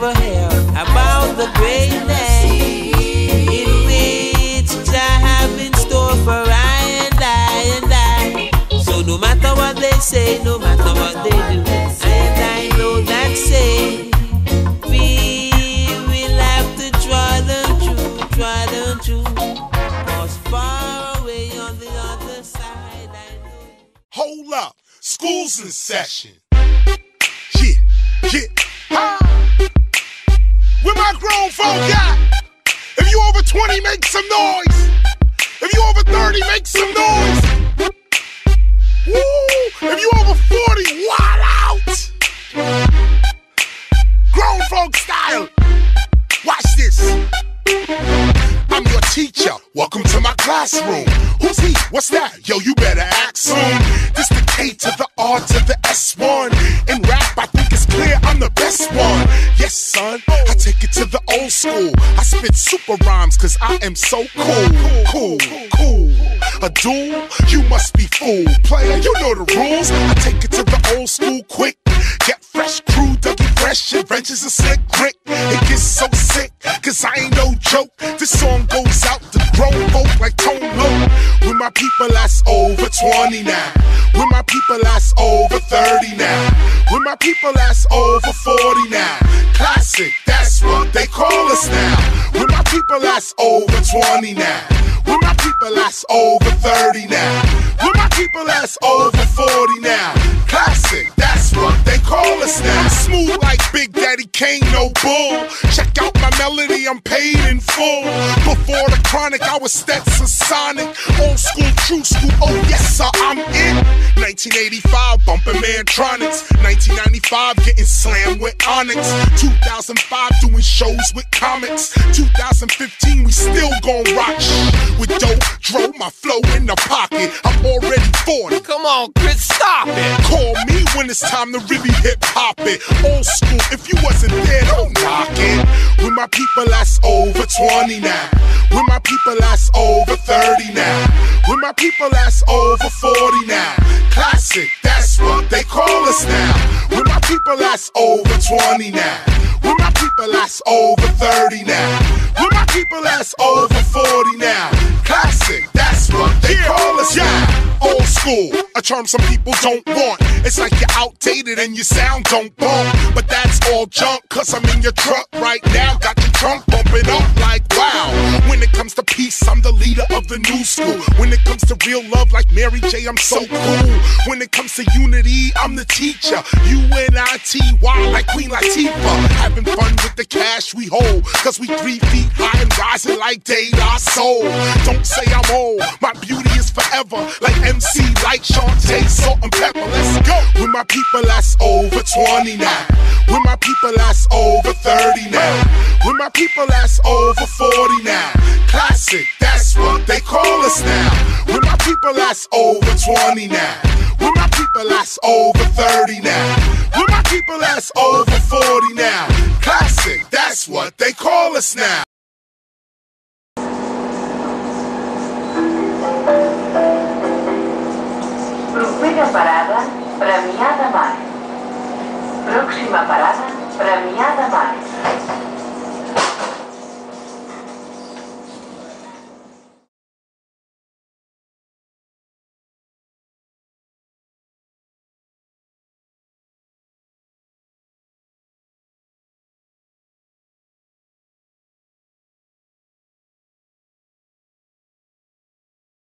never held about the great day in which I have in store for I and I and I. So no matter what they say, no matter what they do, and I know that say we will have to try them true, try them true. Cause far away on the other side, I know. Hold up, school's in session. Yeah, yeah. Ah. Grown folk? If you over 20, make some noise. If you over 30, make some noise. Woo! If you over 40, wild out. Grown folk style. Watch this. I'm your teacher. Welcome to my classroom. Who's he? What's that? Yo, you better act soon. This the K to the R to the S1. In rap, I think it's clear I'm the best one. Take it to the old school. I spit super rhymes cause I am so cool. Cool, cool. A duel? You must be fool. Player, you know the rules. I take it to the old school quick. Get fresh crew, Dougie Fresh, adventures of slick Rick. It gets so sick, cause I ain't no joke. This song goes out to grown folk like Tone Loc. When my people that's over 20 now. When my people that's over 30 now. When my people that's over 40 that's over 20 now. With my people that's over 30 now. With my people that's over 40 now. Classic, that's what they call us now. Smooth like Big Daddy Kane, no bull. Check out my melody, I'm paid in full. Before the chronic, I was Stetsasonic. Old school, true school, oh yes, sir, I'm in. 1985, bumping Mantronix. 1995, getting slammed with Onyx. 2005, doing shows with comics. 2015, we still gon' rock with dope, dro, my flow in the pocket. I'm already 40. Come on, Chris, stop it. Call me when it's time to really hip hop it. Old school, if you wasn't there, don't knock it. When my people that's over 20 now. When my people that's over 30 now. When my people that's over 40 now. Classic, that's what they call us now. When my people that's over 20 now. When my people that's over 30 now. When my people that's over 40 now. Classic, that's what they call us now. Old school, a term some people don't want. It's like you're outdated and your sound don't bump. But that's all junk, cause I'm in your truck right now. Got your trunk bumping up like. When it comes to peace, I'm the leader of the new school. When it comes to real love like Mary J, I'm so cool. When it comes to unity, I'm the teacher. U-N-I-T-Y like Queen Latifah. Having fun with the cash we hold. Cause we three feet high and rising like De La Soul. Don't say I'm old, my beauty is forever. Like MC Lyte Shanté, salt and pepper. Let's go. When my people that's over 20 now. When my people that's over 30 now. When my people that's over 40 now. Classic, that's what they call us now. When my people that's over 20 now. When my people that's over 30 now. When my people that's over 40 now. Classic, that's what they call us now. Propera parada, Premià de Mar. Pròxima parada, Premià de Mar.